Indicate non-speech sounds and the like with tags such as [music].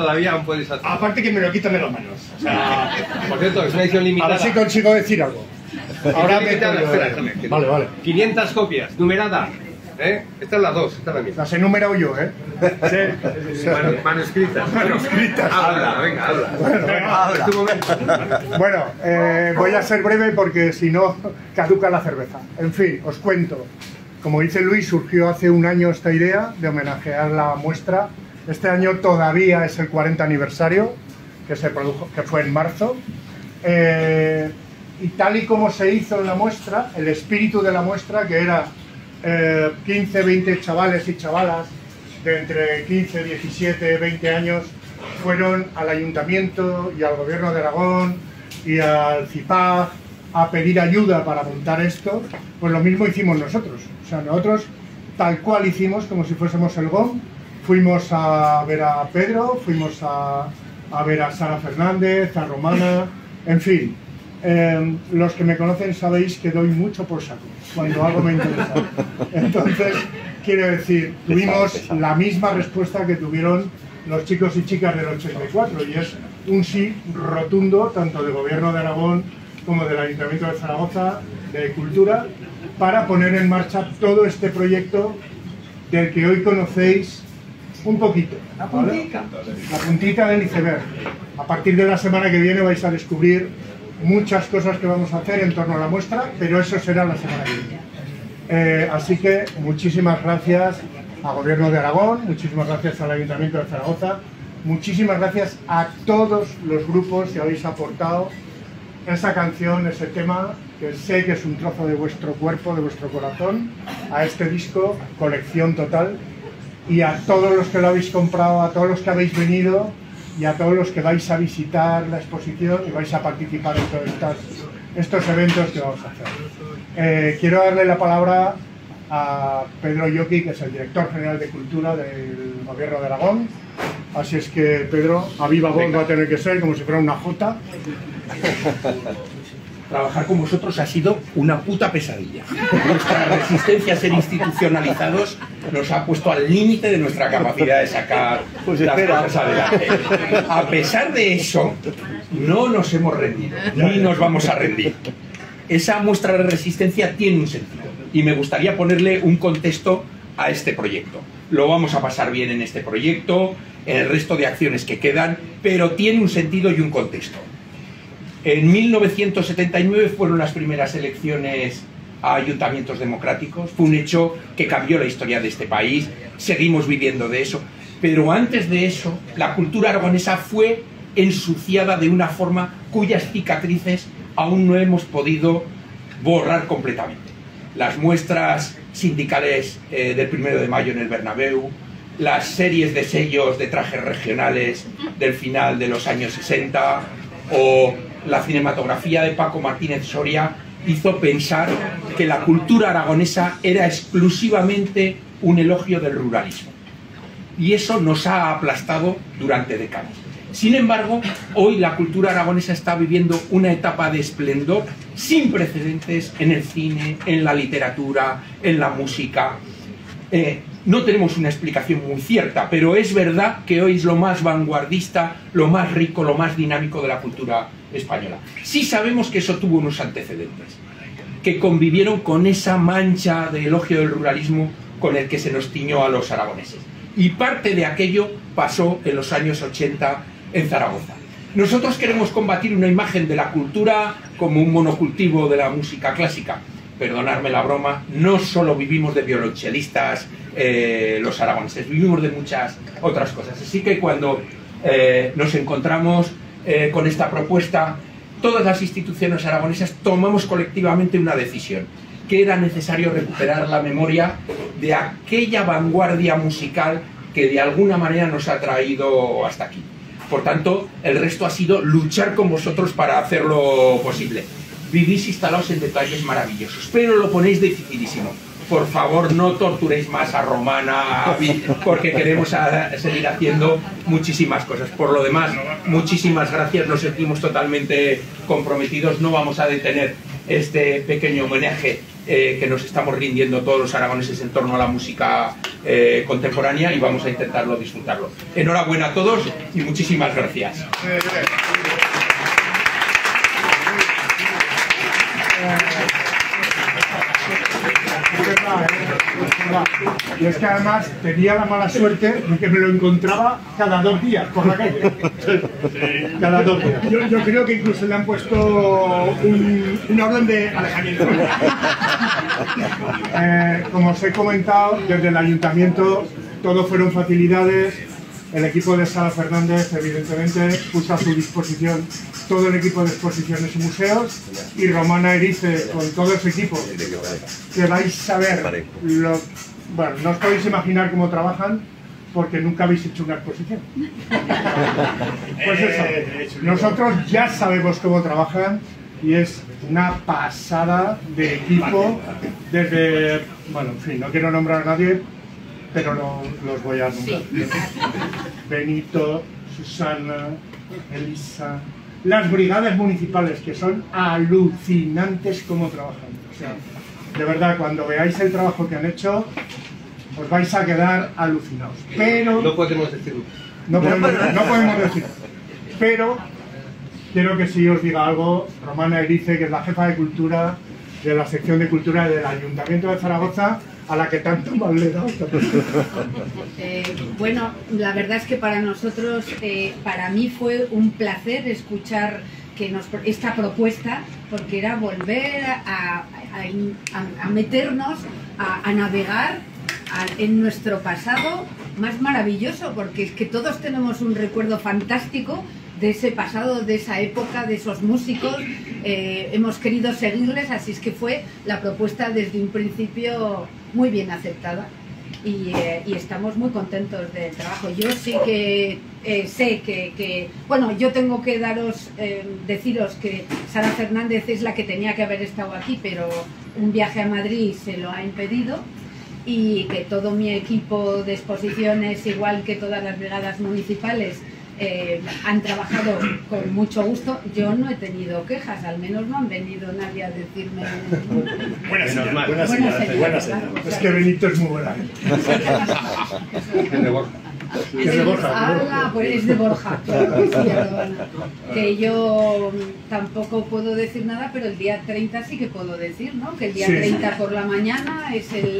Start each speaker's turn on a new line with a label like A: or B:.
A: Todavía aún puedes hacer.
B: Aparte que me lo quitan de las manos. O sea, [laughs]
A: Por cierto, es una edición limitada.
B: ver si consigo decir algo. Ahora me
A: espera,
B: Vale, vale.
A: 500 copias, numerada. ¿Eh? Esta es la 2, esta es la mía.
B: Las he numerado yo, ¿eh? Sí. [laughs]
A: Manu- manuscritas.
B: Manuscritas.
A: Habla, venga, habla.
B: Bueno,
A: Venga, es tu momento.
B: Bueno, eh, voy a ser breve porque si no caduca la cerveza. En fin, os cuento. Como dice Luis, surgió hace un año esta idea de homenajear la muestra. Este año todavía es el 40 aniversario, que se produjo, que fue en marzo. Eh, y tal y como se hizo en la muestra, el espíritu de la muestra, que era eh, 15, 20 chavales y chavalas de entre 15, 17, 20 años, fueron al ayuntamiento y al gobierno de Aragón y al CIPAG a pedir ayuda para montar esto, pues lo mismo hicimos nosotros. O sea, nosotros tal cual hicimos, como si fuésemos el GOM, fuimos a ver a Pedro, fuimos a, a ver a Sara Fernández, a Romana, en fin. eh, los que me conocen sabéis que doy mucho por saco cuando algo me interesa. Entonces, quiero decir, tuvimos la misma respuesta que tuvieron los chicos y chicas del 84 y es un sí rotundo tanto del gobierno de Aragón como del Ayuntamiento de Zaragoza de Cultura para poner en marcha todo este proyecto del que hoy conocéis un poquito. La puntita. La puntita del iceberg. A partir de la semana que viene vais a descubrir muchas cosas que vamos a hacer en torno a la muestra, pero eso será la semana que viene. Eh, así que muchísimas gracias al Gobierno de Aragón, muchísimas gracias al Ayuntamiento de Zaragoza, muchísimas gracias a todos los grupos que habéis aportado esa canción, ese tema, que sé que es un trozo de vuestro cuerpo, de vuestro corazón, a este disco, colección total, y a todos los que lo habéis comprado, a todos los que habéis venido y a todos los que vais a visitar la exposición y vais a participar en todos estas- estos eventos que vamos a hacer. Eh, quiero darle la palabra a Pedro Yoki, que es el director general de Cultura del Gobierno de Aragón. Así es que, Pedro, a viva voz va a tener que ser, como si fuera una jota. [laughs]
C: Trabajar con vosotros ha sido una puta pesadilla. Nuestra resistencia a ser institucionalizados nos ha puesto al límite de nuestra capacidad de sacar
D: Pues
C: las cosas adelante. A pesar de eso, no nos hemos rendido, ni nos vamos a rendir. Esa muestra de resistencia tiene un sentido y me gustaría ponerle un contexto a este proyecto. Lo vamos a pasar bien en este proyecto, en el resto de acciones que quedan, pero tiene un sentido y un contexto. En 1979 fueron las primeras elecciones a ayuntamientos democráticos. Fue un hecho que cambió la historia de este país. Seguimos viviendo de eso. Pero antes de eso, la cultura aragonesa fue ensuciada de una forma cuyas cicatrices aún no hemos podido borrar completamente. Las muestras sindicales eh, del primero de mayo en el Bernabéu, las series de sellos de trajes regionales del final de los años 60 o la cinematografía de Paco Martínez Soria hizo pensar que la cultura aragonesa era exclusivamente un elogio del ruralismo. Y eso nos ha aplastado durante décadas. Sin embargo, hoy la cultura aragonesa está viviendo una etapa de esplendor sin precedentes en el cine, en la literatura, en la música. Eh, no tenemos una explicación muy cierta, pero es verdad que hoy es lo más vanguardista, lo más rico, lo más dinámico de la cultura española. Sí sabemos que eso tuvo unos antecedentes, que convivieron con esa mancha de elogio del ruralismo con el que se nos tiñó a los aragoneses. Y parte de aquello pasó en los años 80 en Zaragoza. Nosotros queremos combatir una imagen de la cultura como un monocultivo de la música clásica. Perdonadme la broma, no solo vivimos de violonchelistas eh, los aragoneses, vivimos de muchas otras cosas. Así que cuando eh, nos encontramos eh, con esta propuesta, todas las instituciones aragonesas tomamos colectivamente una decisión, que era necesario recuperar la memoria de aquella vanguardia musical que de alguna manera nos ha traído hasta aquí. Por tanto, el resto ha sido luchar con vosotros para hacerlo posible. Vivís instalados en detalles maravillosos, pero lo ponéis dificilísimo. Por favor, no torturéis más a Romana, porque queremos a- seguir haciendo muchísimas cosas. Por lo demás, muchísimas gracias, nos sentimos totalmente comprometidos, no vamos a detener este pequeño homenaje eh, que nos estamos rindiendo todos los aragoneses en torno a la música eh, contemporánea y vamos a intentarlo disfrutarlo. Enhorabuena a todos y muchísimas gracias.
B: Y es que además tenía la mala suerte de que me lo encontraba cada dos días por la calle. Cada dos días. Yo, yo creo que incluso le han puesto un, un orden de alejamiento. Eh, como os he comentado, desde el ayuntamiento todo fueron facilidades. El equipo de Sala Fernández, evidentemente, puso a su disposición todo el equipo de exposiciones y museos y Romana Erice con todo su equipo. Que vais a ver lo, bueno, no os podéis imaginar cómo trabajan porque nunca habéis hecho una exposición. [laughs] Pues eso, nosotros ya sabemos cómo trabajan y es una pasada de equipo desde, bueno, en fin, no quiero nombrar a nadie, pero lo- los voy a nombrar. [laughs] Benito, Susana, Elisa, las brigadas municipales que son alucinantes cómo trabajan. O sea, de verdad, cuando veáis el trabajo que han hecho, os vais a quedar alucinados. Pero
A: No podemos decirlo.
B: no podemos, no podemos decir. Pero quiero que sí os diga algo, Romana Erice, que es la jefa de cultura de la sección de cultura del Ayuntamiento de Zaragoza, a la que tanto mal le dado.
D: Eh, bueno, la verdad es que para nosotros, eh, para mí fue un placer escuchar que nos, esta propuesta, porque era volver a, a- meternos, a, a navegar en nuestro pasado más maravilloso, porque es que todos tenemos un recuerdo fantástico de ese pasado, de esa época, de esos músicos. Eh, hemos querido seguirles, así es que fue la propuesta desde un principio muy bien aceptada y, eh, estamos muy contentos del trabajo. Yo sí que eh, sé que, bueno, yo tengo que daros, deciros que Sara Fernández es la que tenía que haber estado aquí, pero un viaje a Madrid se lo ha impedido y que todo mi equipo de exposiciones, igual que todas las brigadas municipales, eh, han trabajado con mucho gusto. Yo no he tenido quejas, al menos no han venido nadie a decirme.
A: Buena señal. Buena
D: Buena
A: señal.
D: señal,
A: Buena
D: claro.
A: señal.
B: Es que Benito es muy buena. [laughs]
A: Es de Borja.
B: Es de Borja, ¿no?
D: Ah, pues es de Borja, que yo tampoco puedo decir nada, pero el día 30 sí que puedo decir, ¿no? Que el día
B: Sí.
D: 30 por la mañana es el